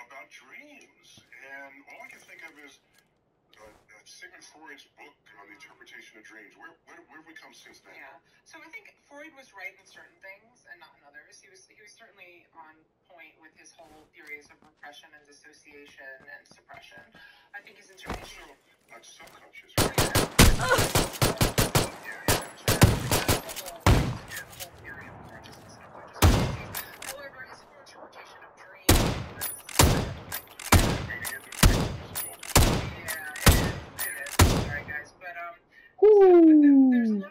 about dreams, and all I can think of is uh, uh, Sigmund Freud's book on the interpretation of dreams. Where, where, where have we come since then? Yeah. So I think Freud was right in certain things and not in others. He was he was certainly on point with his whole theories of repression and dissociation and suppression. I think his interpretation. So, uh, subconscious, right? Woo!